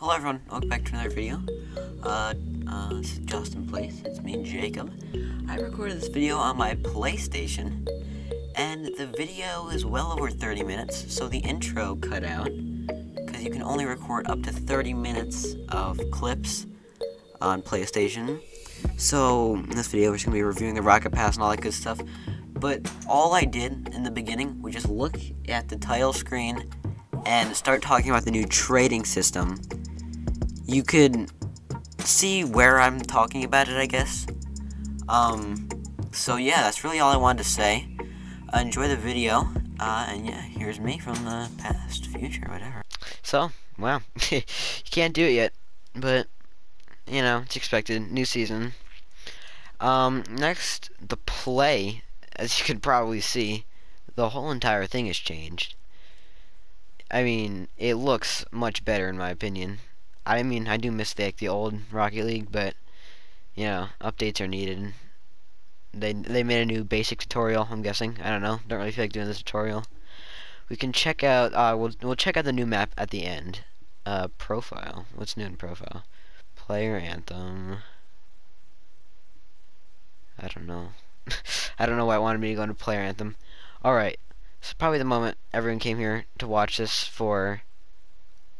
Hello everyone, welcome back to another video. Uh, uh, this is Jaustin Plays, it's me Jacob. I recorded this video on my PlayStation, and the video is well over 30 minutes, so the intro cut out, because you can only record up to 30 minutes of clips on PlayStation. So, in this video we're just going to be reviewing the Rocket Pass and all that good stuff, but all I did in the beginning was just look at the title screen and start talking about the new trading system you could see where I'm talking about it, I guess. Um, so yeah, that's really all I wanted to say. Uh, enjoy the video, uh, and yeah, here's me from the past, future, whatever. So, wow, you can't do it yet, but, you know, it's expected, new season. Um, next, the play, as you can probably see, the whole entire thing has changed. I mean, it looks much better in my opinion. I mean, I do miss the, the old Rocket League, but you know, updates are needed. They they made a new basic tutorial. I'm guessing. I don't know. Don't really feel like doing this tutorial. We can check out. Uh, we'll we'll check out the new map at the end. Uh, profile. What's new in profile? Player anthem. I don't know. I don't know why I wanted me to go into player anthem. All right. So probably the moment everyone came here to watch this for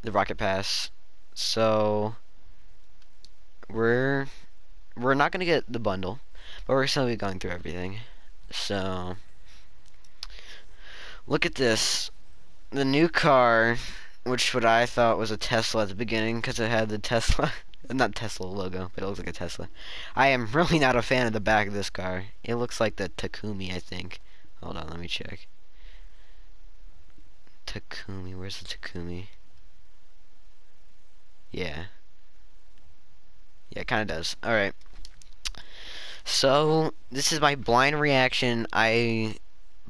the Rocket Pass so we're we're not gonna get the bundle, but we're still be going through everything. So look at this, the new car, which what I thought was a Tesla at the beginning because it had the Tesla, not Tesla logo, but it looks like a Tesla. I am really not a fan of the back of this car. It looks like the Takumi, I think. Hold on, let me check. Takumi, where's the Takumi? Yeah. Yeah, it kind of does. Alright. So, this is my blind reaction. I...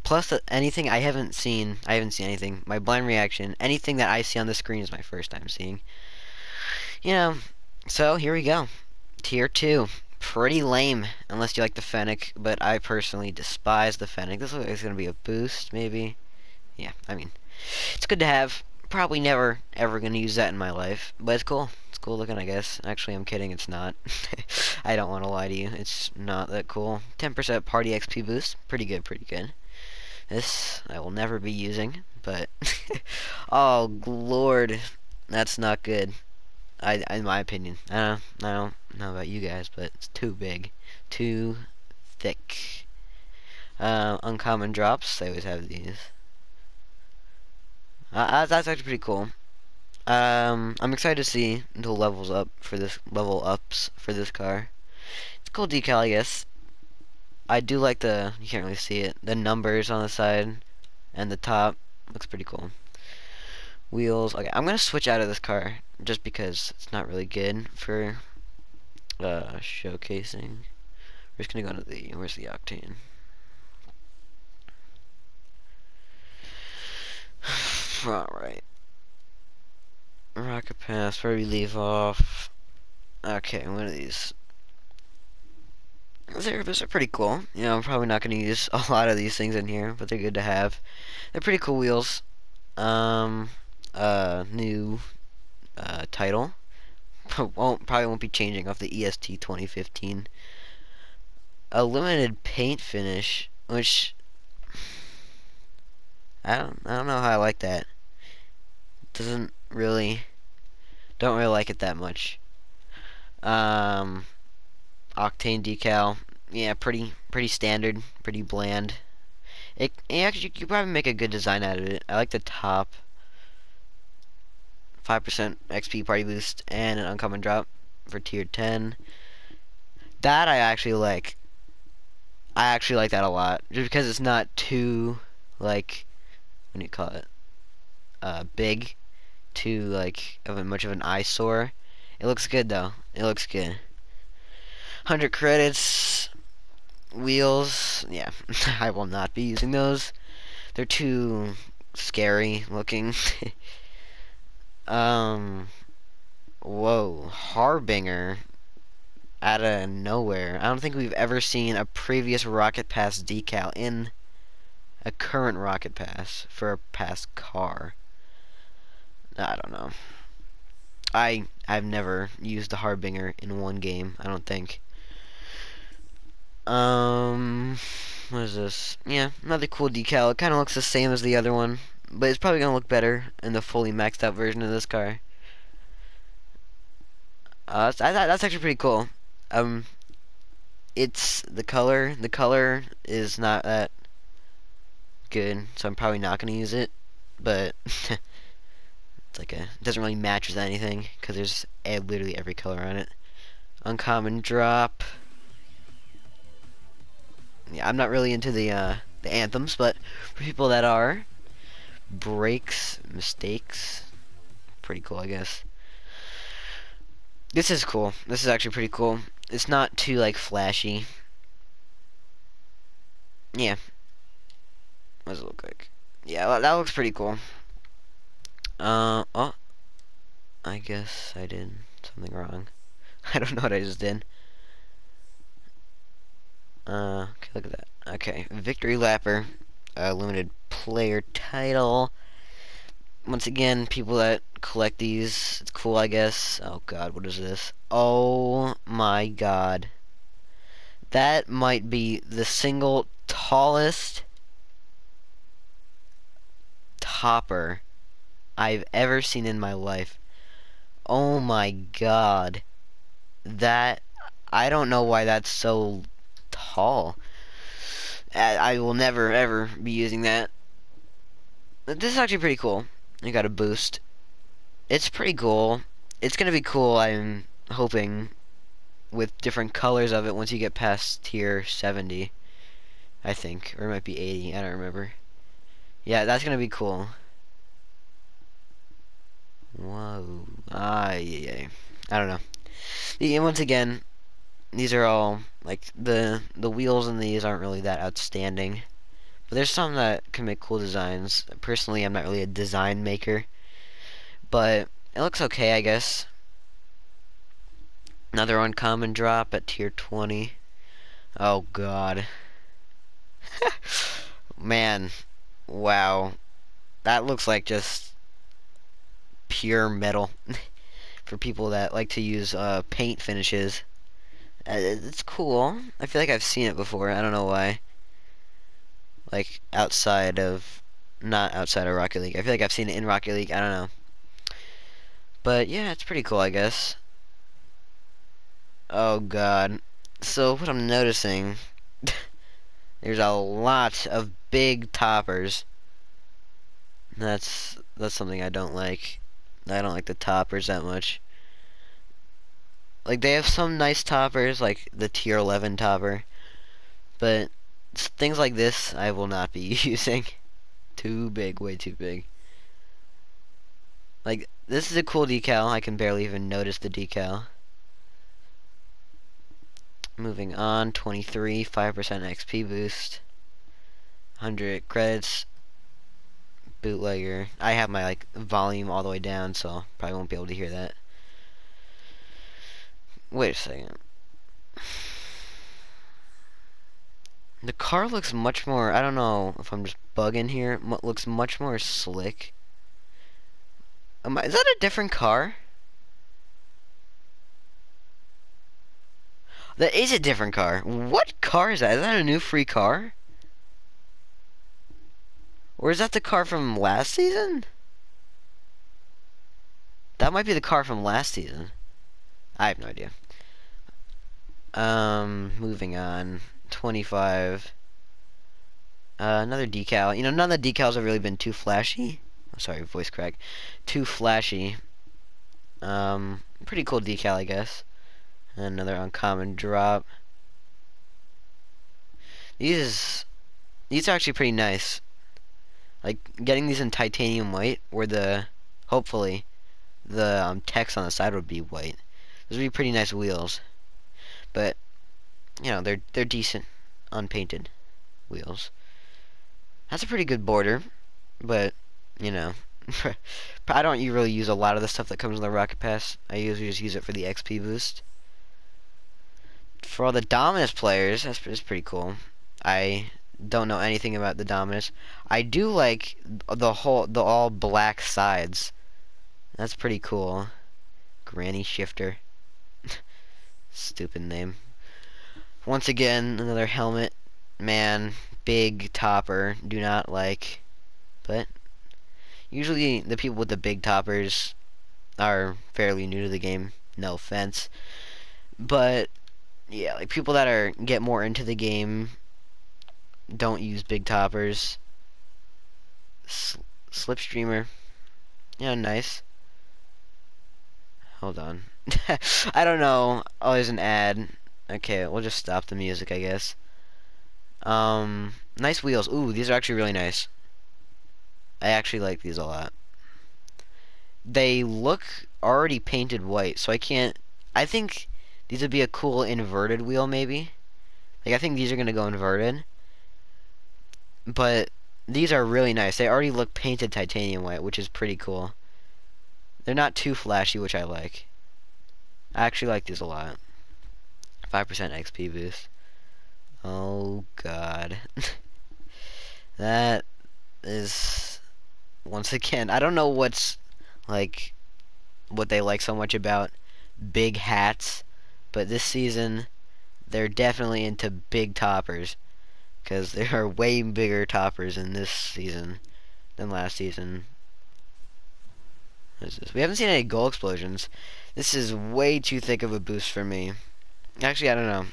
Plus anything I haven't seen. I haven't seen anything. My blind reaction. Anything that I see on the screen is my first time seeing. You know, so here we go. Tier 2. Pretty lame, unless you like the Fennec, but I personally despise the Fennec. This it's going to be a boost, maybe. Yeah, I mean, it's good to have probably never ever gonna use that in my life, but it's cool. It's cool looking, I guess. Actually, I'm kidding. It's not. I don't want to lie to you. It's not that cool. 10% party XP boost. Pretty good. Pretty good. This I will never be using, but oh lord, that's not good. I, in my opinion. I don't, I don't know about you guys, but it's too big, too thick. Uh, uncommon drops. They always have these. Uh, that's actually pretty cool. Um, I'm excited to see the levels up for this level ups for this car. It's cool decal, I guess. I do like the you can't really see it the numbers on the side and the top looks pretty cool. Wheels. Okay, I'm gonna switch out of this car just because it's not really good for uh, showcasing. We're just gonna go to the where's the octane. Alright. Rocket Pass, where do we leave off. Okay, one of these. These are pretty cool. You know, I'm probably not going to use a lot of these things in here, but they're good to have. They're pretty cool wheels. Um, uh, new, uh, title. won't, probably won't be changing off the EST 2015. A limited paint finish, which I don't I don't know how I like that. Doesn't really don't really like it that much. Um octane decal. Yeah, pretty pretty standard, pretty bland. It, it actually you probably make a good design out of it. I like the top 5% XP party boost and an uncommon drop for tier 10. That I actually like. I actually like that a lot. Just because it's not too like do you call it? Uh, big to like of a much of an eyesore. It looks good though. It looks good. 100 credits. Wheels. Yeah, I will not be using those. They're too scary looking. um. Whoa. Harbinger. Out of nowhere. I don't think we've ever seen a previous Rocket Pass decal in a current rocket pass for a past car. I don't know. I I've never used the Harbinger in one game. I don't think. Um, what is this? Yeah, another cool decal. It kind of looks the same as the other one, but it's probably gonna look better in the fully maxed out version of this car. Uh, that's, that's actually pretty cool. Um, it's the color. The color is not that good, so I'm probably not gonna use it. But it's like a it doesn't really match with anything because there's literally every color on it. Uncommon drop. Yeah, I'm not really into the uh, the anthems, but for people that are, breaks, mistakes, pretty cool, I guess. This is cool. This is actually pretty cool. It's not too like flashy. Yeah. What does it look like? Yeah, that looks pretty cool. Uh, oh. I guess I did something wrong. I don't know what I just did. Uh, okay, look at that. Okay, Victory Lapper, uh, limited player title. Once again, people that collect these, it's cool, I guess. Oh god, what is this? Oh my god. That might be the single tallest topper I've ever seen in my life. Oh my god. That, I don't know why that's so tall. I, I will never ever be using that. This is actually pretty cool. I got a boost. It's pretty cool. It's gonna be cool, I'm hoping, with different colors of it once you get past tier 70. I think. Or it might be 80, I don't remember. Yeah, that's gonna be cool. Whoa. Ah, yeah, yeah. I don't know. Once again, these are all like the the wheels in these aren't really that outstanding. But there's some that can make cool designs. Personally, I'm not really a design maker. But it looks okay, I guess. Another uncommon drop at tier 20. Oh god. Man. Wow. That looks like just pure metal for people that like to use uh, paint finishes. Uh, it's cool. I feel like I've seen it before. I don't know why. Like outside of, not outside of Rocket League. I feel like I've seen it in Rocket League. I don't know. But yeah, it's pretty cool, I guess. Oh god. So what I'm noticing, there's a lot of big toppers. That's that's something I don't like. I don't like the toppers that much. Like, they have some nice toppers, like the tier 11 topper. But things like this, I will not be using. Too big, way too big. Like, this is a cool decal. I can barely even notice the decal. Moving on, 23, 5% XP boost. 100 credits bootlegger. I have my like volume all the way down, so probably won't be able to hear that. Wait a second. The car looks much more, I don't know if I'm just bugging here, looks much more slick. Am I, is that a different car? That is a different car. What car is that? Is that a new free car? Or is that the car from last season? That might be the car from last season. I have no idea. Um, moving on. 25. Uh, another decal. You know, none of the decals have really been too flashy. Oh, sorry, voice crack. Too flashy. Um, pretty cool decal, I guess. Another uncommon drop. These, these are actually pretty nice. Like, getting these in titanium white, where the, hopefully, the um, text on the side would be white. Those would be pretty nice wheels. But, you know, they're, they're decent, unpainted wheels. That's a pretty good border, but, you know, I don't you really use a lot of the stuff that comes in the Rocket Pass. I usually just use it for the XP boost. For all the Dominus players, that's, that's pretty cool. I don't know anything about the Dominus. I do like the whole the all black sides. That's pretty cool. Granny Shifter. Stupid name. Once again, another helmet. Man, big topper. Do not like. But, usually the people with the big toppers are fairly new to the game. No offense. But, yeah, like people that are get more into the game don't use big toppers. S Slipstreamer. Yeah, nice. Hold on. I don't know. Oh, there's an ad. Okay, we'll just stop the music, I guess. Um, nice wheels. Ooh, these are actually really nice. I actually like these a lot. They look already painted white, so I can't... I think these would be a cool inverted wheel, maybe. Like, I think these are going to go inverted. But these are really nice. They already look painted titanium white, which is pretty cool. They're not too flashy, which I like. I actually like these a lot. 5% XP boost. Oh, God. that is... Once again, I don't know what's, like, what they like so much about big hats, but this season, they're definitely into big toppers because there are way bigger toppers in this season than last season. We haven't seen any goal explosions. This is way too thick of a boost for me. Actually, I don't know.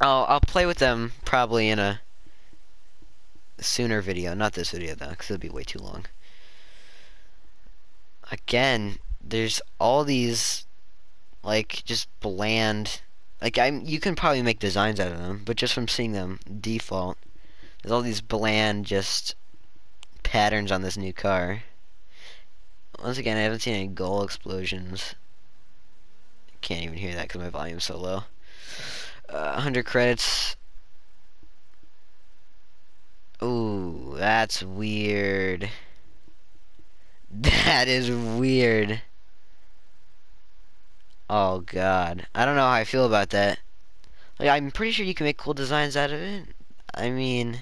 I'll I'll play with them probably in a sooner video, not this video though, because it'll be way too long. Again, there's all these like just bland like I'm, you can probably make designs out of them, but just from seeing them default, there's all these bland just patterns on this new car. Once again, I haven't seen any goal explosions. Can't even hear that because my volume's so low. Uh, 100 credits. Ooh, that's weird. That is weird. Oh god. I don't know how I feel about that. Like I'm pretty sure you can make cool designs out of it. I mean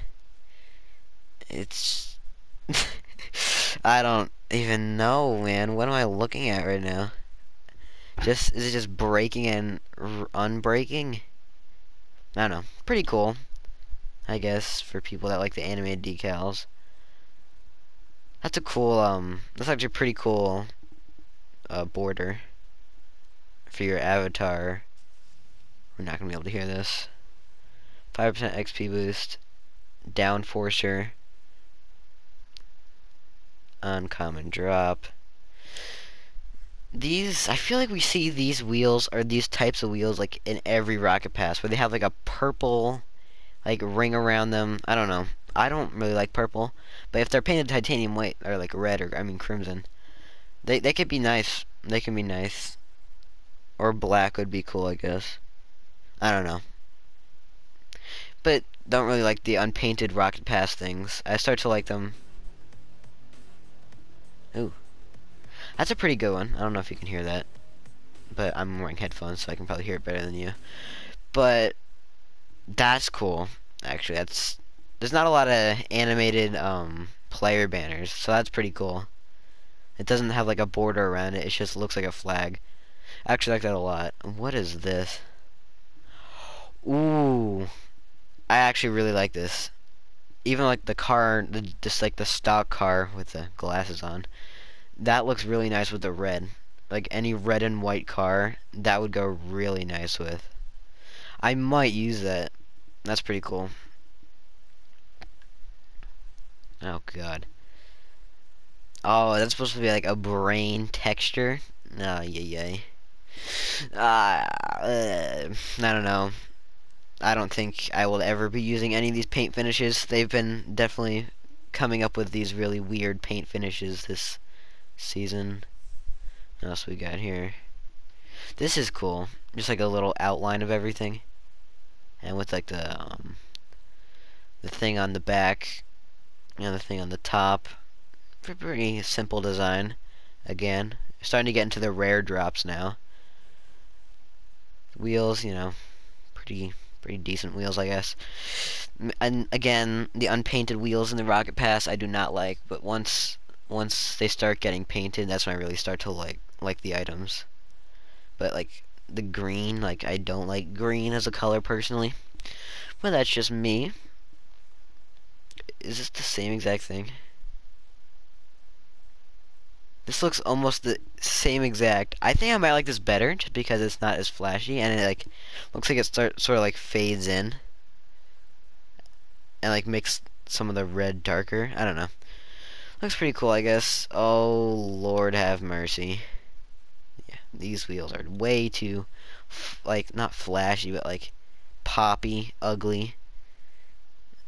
it's I don't even know, man. What am I looking at right now? Just is it just breaking and unbreaking? I don't know. Pretty cool. I guess for people that like the animated decals. That's a cool um that's actually a pretty cool uh border for your avatar. We're not going to be able to hear this. 5% XP boost. Downforcer. Uncommon drop. These, I feel like we see these wheels, or these types of wheels, like in every Rocket Pass, where they have like a purple, like ring around them. I don't know. I don't really like purple, but if they're painted titanium white, or like red, or I mean crimson, they they could be nice. They can be nice. Or black would be cool, I guess. I don't know. But don't really like the unpainted Rocket Pass things. I start to like them. Ooh. That's a pretty good one. I don't know if you can hear that. But I'm wearing headphones, so I can probably hear it better than you. But that's cool. Actually, that's there's not a lot of animated um, player banners, so that's pretty cool. It doesn't have like a border around it. It just looks like a flag. I actually like that a lot. What is this? Ooh. I actually really like this. Even like the car, the, just like the stock car with the glasses on. That looks really nice with the red. Like any red and white car, that would go really nice with. I might use that. That's pretty cool. Oh god. Oh, that's supposed to be like a brain texture. Oh, yeah, yeah. Uh, uh, I don't know. I don't think I will ever be using any of these paint finishes. They've been definitely coming up with these really weird paint finishes this season. What else we got here? This is cool. Just like a little outline of everything. And with like the um, the thing on the back, and the thing on the top. Pretty simple design. Again, starting to get into the rare drops now. Wheels, you know, pretty pretty decent wheels, I guess. And again, the unpainted wheels in the Rocket Pass I do not like, but once once they start getting painted, that's when I really start to like like the items. But like the green, like I don't like green as a color personally. But that's just me. Is this the same exact thing? This looks almost the same exact. I think I might like this better just because it's not as flashy and it like looks like it start sort of like fades in and like makes some of the red darker. I don't know. Looks pretty cool, I guess. Oh, Lord have mercy. Yeah, these wheels are way too, like, not flashy, but like poppy, ugly.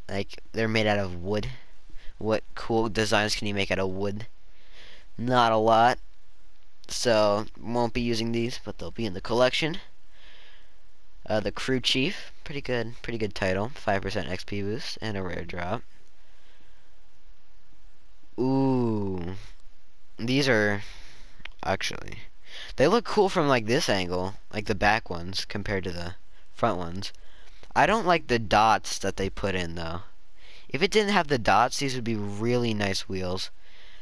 Like, they're made out of wood. What cool designs can you make out of wood? Not a lot. So, won't be using these, but they'll be in the collection. Uh, the Crew Chief, pretty good, pretty good title. 5% XP boost and a rare drop. Ooh. These are, actually, they look cool from like this angle, like the back ones compared to the front ones. I don't like the dots that they put in though. If it didn't have the dots, these would be really nice wheels.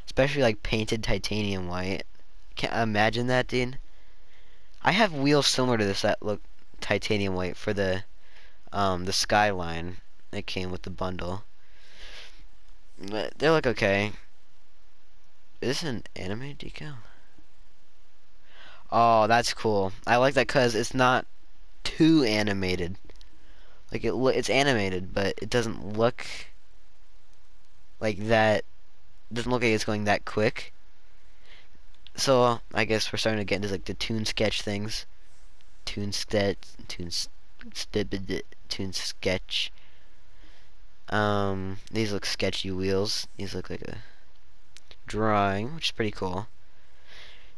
Especially like painted titanium white. Can't imagine that, dude. I have wheels similar to this that look titanium white for the um, the skyline that came with the bundle. But they look okay. Is this an anime decal? Oh, that's cool. I like that because it's not too animated. Like it, it's animated, but it doesn't look like that doesn't look like it's going that quick. So I guess we're starting to get into like the tune sketch things. Toon sketch, toon, toon sketch. Um, these look sketchy wheels. These look like a drawing, which is pretty cool.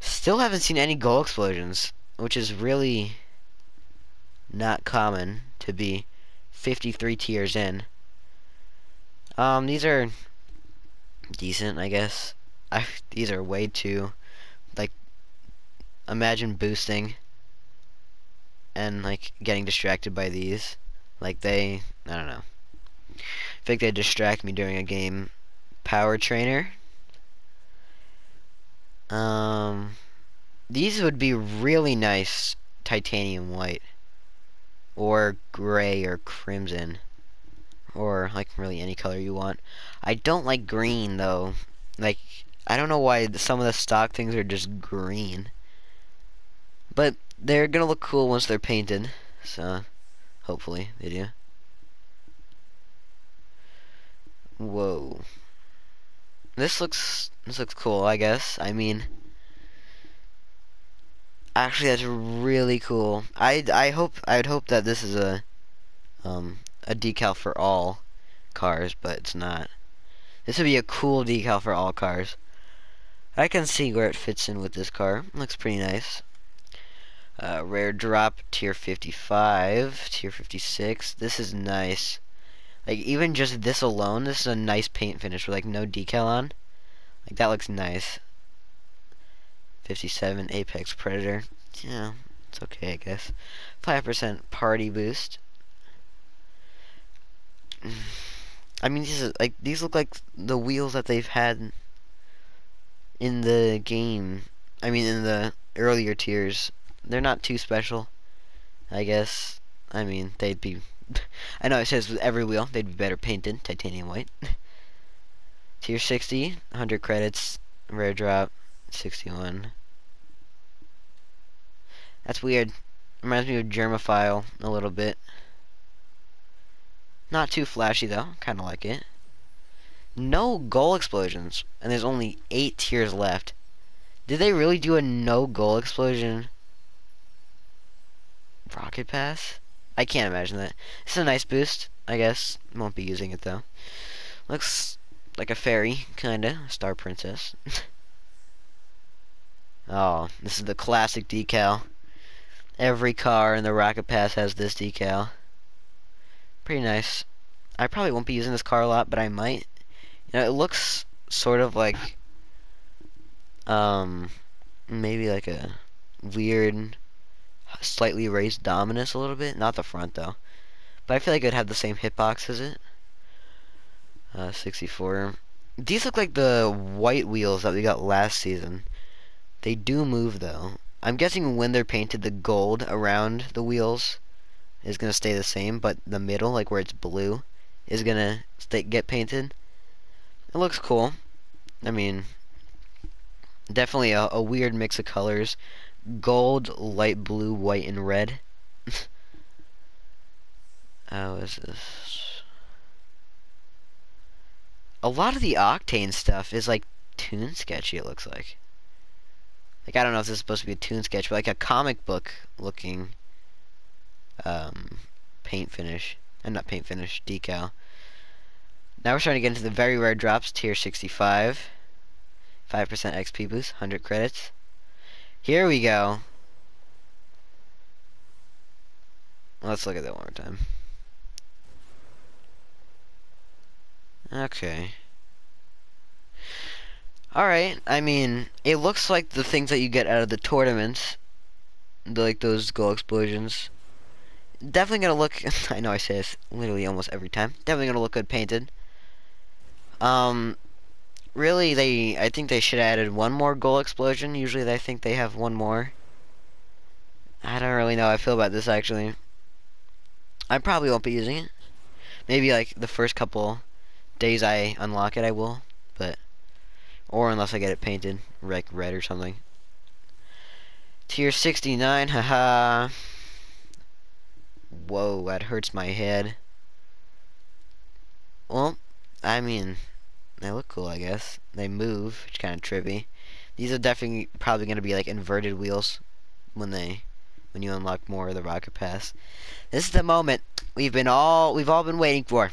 Still haven't seen any goal explosions, which is really not common to be 53 tiers in. Um, these are decent, I guess. I, these are way too, like, imagine boosting and, like, getting distracted by these. Like, they, I don't know. I think they distract me during a game. Power Trainer. Um, these would be really nice titanium white. Or gray or crimson or like really any color you want. I don't like green though. Like I don't know why some of the stock things are just green. But they're gonna look cool once they're painted. So hopefully they do. Whoa. This looks this looks cool, I guess. I mean Actually that's really cool. I I hope I would hope that this is a um a decal for all cars, but it's not. This would be a cool decal for all cars. I can see where it fits in with this car. Looks pretty nice. Uh, rare drop, tier 55, tier 56. This is nice. Like, even just this alone, this is a nice paint finish with, like, no decal on. Like, that looks nice. 57, Apex Predator. Yeah, it's okay, I guess. 5% party boost. I mean, these like these look like the wheels that they've had in the game. I mean, in the earlier tiers, they're not too special. I guess. I mean, they'd be. I know it says with every wheel they'd be better painted, titanium white. Tier 60, 100 credits, rare drop, 61. That's weird. Reminds me of Germophile a little bit. Not too flashy though. Kind of like it. No goal explosions. And there's only eight tiers left. Did they really do a no goal explosion? Rocket pass? I can't imagine that. It's a nice boost, I guess. Won't be using it though. Looks like a fairy, kinda. Star Princess. oh, this is the classic decal. Every car in the Rocket Pass has this decal. Pretty nice. I probably won't be using this car a lot, but I might. You know, it looks sort of like, um, maybe like a weird, slightly raised Dominus a little bit. Not the front, though. But I feel like it would have the same hitbox as it. Uh, 64. These look like the white wheels that we got last season. They do move though. I'm guessing when they're painted, the gold around the wheels is gonna stay the same, but the middle, like where it's blue, is gonna stay, get painted. It looks cool. I mean, definitely a, a weird mix of colors. Gold, light blue, white, and red. How is this? A lot of the Octane stuff is like toon sketchy, it looks like. Like, I don't know if this is supposed to be a toon sketch, but like a comic book looking um, paint finish. And not paint finish, decal. Now we're starting to get into the very rare drops, tier 65. 5% XP boost, 100 credits. Here we go. Let's look at that one more time. Okay. Alright, I mean, it looks like the things that you get out of the tournaments, like those goal explosions. Definitely gonna look, I know I say this literally almost every time, definitely gonna look good painted. Um, really, they, I think they should have added one more goal explosion. Usually I think they have one more. I don't really know how I feel about this, actually. I probably won't be using it. Maybe, like, the first couple days I unlock it, I will. But, or unless I get it painted, like red or something. Tier 69, haha. Whoa, that hurts my head. Well, I mean, they look cool, I guess. They move, which kind of trippy. These are definitely probably going to be like inverted wheels when they when you unlock more of the rocket pass. This is the moment we've been all we've all been waiting for.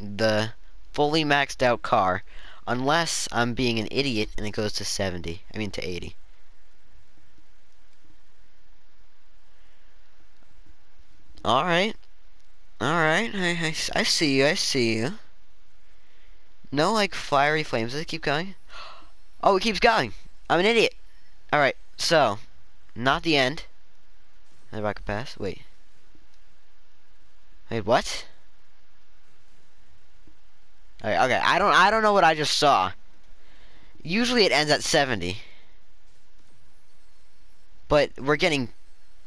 The fully maxed out car. Unless I'm being an idiot and it goes to 70. I mean to 80. Alright. Alright. I, I, I see you. I see you. No, like, fiery flames. Does it keep going? Oh, it keeps going. I'm an idiot. Alright, so. Not the end. The rocket pass. Wait. Wait, what? Okay, okay, I don't I don't know what I just saw. Usually it ends at 70. But we're getting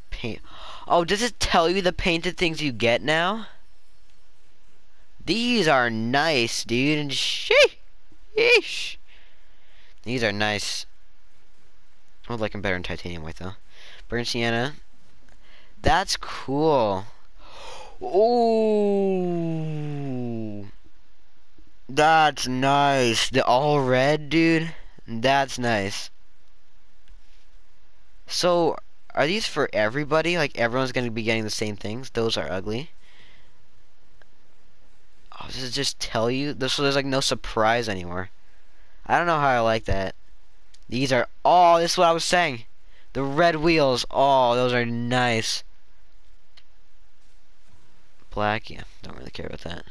paint. Oh, does it tell you the painted things you get now? These are nice, dude. And sheesh. These are nice. I would like them better in titanium white, though. Burn sienna. That's cool. Ooh. That's nice. The all red, dude. That's nice. So, are these for everybody? Like, everyone's to be getting the same things? Those are ugly. Oh, does it just tell you? This So there's, like, no surprise anymore. I don't know how I like that. These are... Oh, this is what I was saying. The red wheels. Oh, those are nice. Black, yeah. Don't really care about that.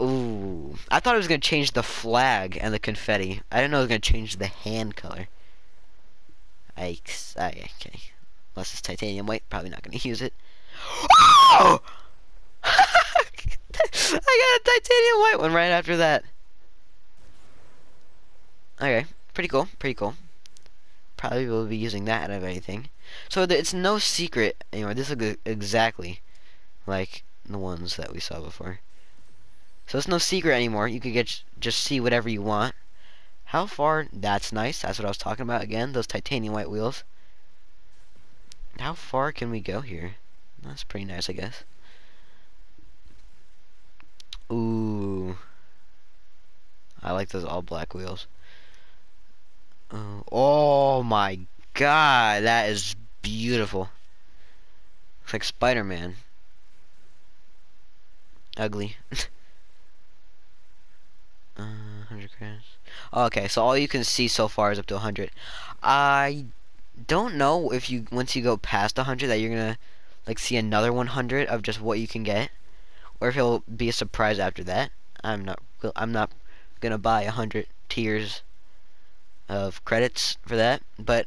Ooh. I thought it was to change the flag and the confetti. I didn't know it was to change the hand color. Yikes. Ah, I, okay. Unless it's titanium white, probably not to use it. Oh! I got a titanium white one right after that. Okay. Pretty cool. Pretty cool. Probably will be using that out of anything. So it's no secret anymore. This looks exactly like the ones that we saw before. So it's no secret anymore. You can get just see whatever you want. How far? That's nice. That's what I was talking about again. Those titanium white wheels. How far can we go here? That's pretty nice, I guess. Ooh. I like those all black wheels. Uh, oh my god, that is beautiful. Looks like Spider-Man. Ugly. Uh, 100 credits. Okay, so all you can see so far is up to 100. I don't know if you, once you go past 100, that you're gonna, like, see another 100 of just what you can get. Or if it'll be a surprise after that. I'm not, I'm not gonna buy 100 tiers of credits for that. But,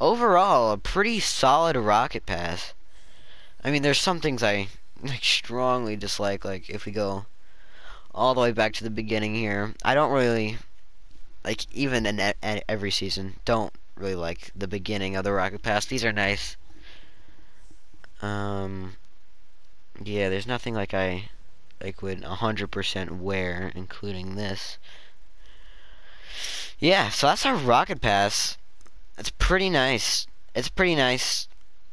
overall, a pretty solid rocket pass. I mean, there's some things I like, strongly dislike, like, if we go all the way back to the beginning here. I don't really like even in e every season. Don't really like the beginning of the Rocket Pass. These are nice. Um, yeah, there's nothing like I like would 100% wear, including this. Yeah, so that's our Rocket Pass. It's pretty nice. It's pretty nice.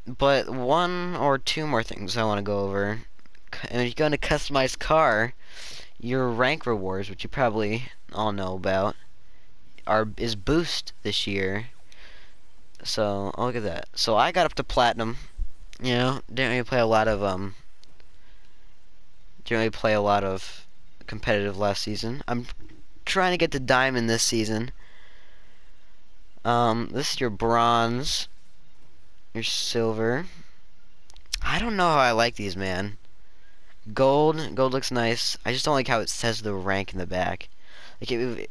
But one or two more things I want to go over. You're going to customize car, your rank rewards, which you probably all know about, are is boost this year. So oh, look at that. So I got up to platinum. You know, didn't really play a lot of um. Didn't really play a lot of competitive last season. I'm trying to get to diamond this season. Um, this is your bronze. Your silver. I don't know how I like these, man. Gold, gold looks nice. I just don't like how it says the rank in the back. Like it,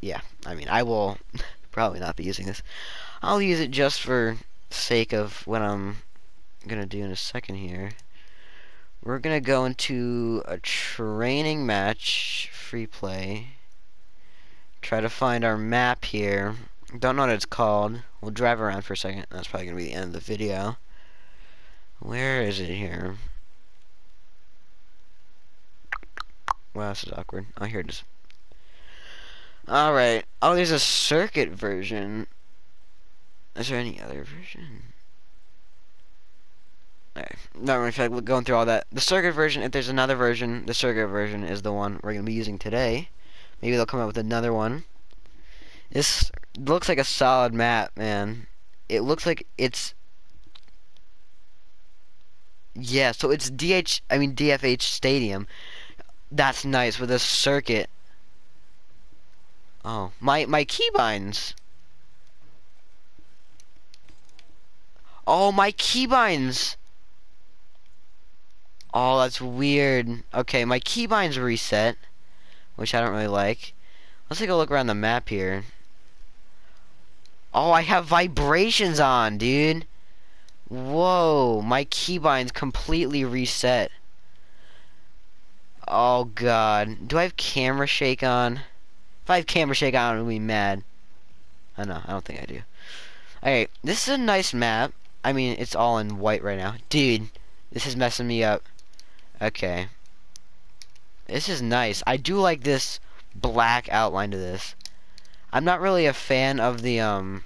yeah. I mean, I will probably not be using this. I'll use it just for sake of what I'm gonna do in a second here. We're gonna go into a training match, free play. Try to find our map here. Don't know what it's called. We'll drive around for a second. That's probably gonna be the end of the video. Where is it here? Wow, this is awkward. Oh, here it is. Alright. Oh, there's a circuit version. Is there any other version? Okay. Not really feel like going through all that. The circuit version, if there's another version, the circuit version is the one we're going to be using today. Maybe they'll come out with another one. This looks like a solid map, man. It looks like it's... Yeah, so it's DH, I mean DFH Stadium. That's nice with a circuit Oh, my my keybinds. Oh, my keybinds. Oh, that's weird. Okay, my keybinds reset, which I don't really like. Let's take a look around the map here. Oh, I have vibrations on, dude. Whoa, my keybinds completely reset. Oh, God. Do I have camera shake on? If I have camera shake on, I'm gonna be mad. I know, I don't think I do. Alright, this is a nice map. I mean, it's all in white right now. Dude, this is messing me up. Okay. This is nice. I do like this black outline to this. I'm not really a fan of the, um,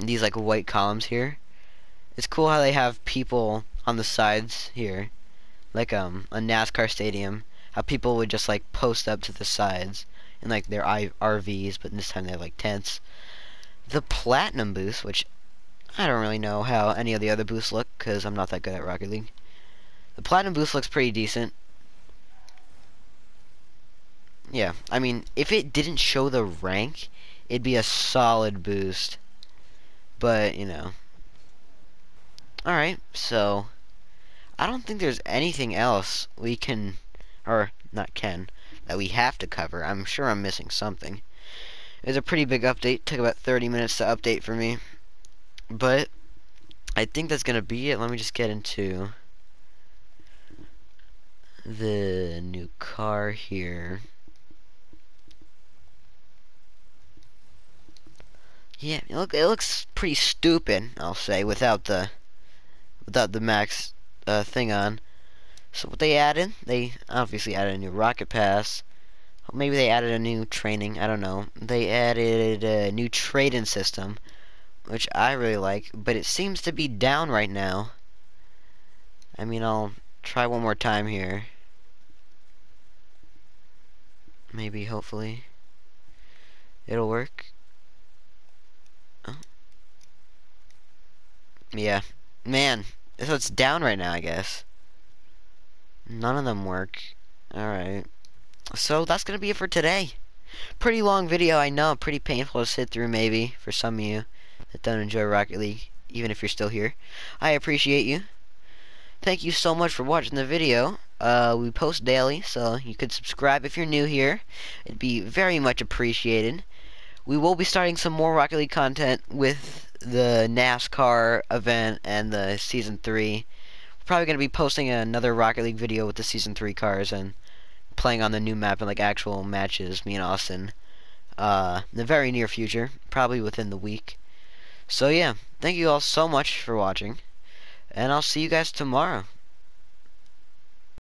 these, like, white columns here. It's cool how they have people on the sides here. Like, um, a NASCAR stadium. How people would just, like, post up to the sides in like their RVs, but this time they have like tents. The Platinum boost, which I don't really know how any of the other boosts look because I'm not that good at Rocket League. The Platinum boost looks pretty decent. Yeah, I mean, if it didn't show the rank, it'd be a solid boost. But, you know. Alright, so... I don't think there's anything else we can... Or, not can that we have to cover. I'm sure I'm missing something. It was a pretty big update. Took about 30 minutes to update for me. But I think that's going to be it. Let me just get into the new car here. Yeah, it, look, it looks pretty stupid, I'll say, without the without the max uh, thing on. So what they added, they obviously added a new rocket pass. Maybe they added a new training, I don't know. They added a new trading system, which I really like, but it seems to be down right now. I mean, I'll try one more time here. Maybe, hopefully, it'll work. Oh. Yeah. Man, so it's down right now, I guess. None of them work. Alright. So that's going to be it for today. Pretty long video, I know. Pretty painful to sit through, maybe, for some of you that don't enjoy Rocket League, even if you're still here. I appreciate you. Thank you so much for watching the video. Uh, we post daily, so you could subscribe if you're new here. It'd be very much appreciated. We will be starting some more Rocket League content with the NASCAR event and the Season 3 probably going to be posting another Rocket League video with the Season 3 cars and playing on the new map and like actual matches, me and Austin, uh, in the very near future, probably within the week. So yeah, thank you all so much for watching, and I'll see you guys tomorrow.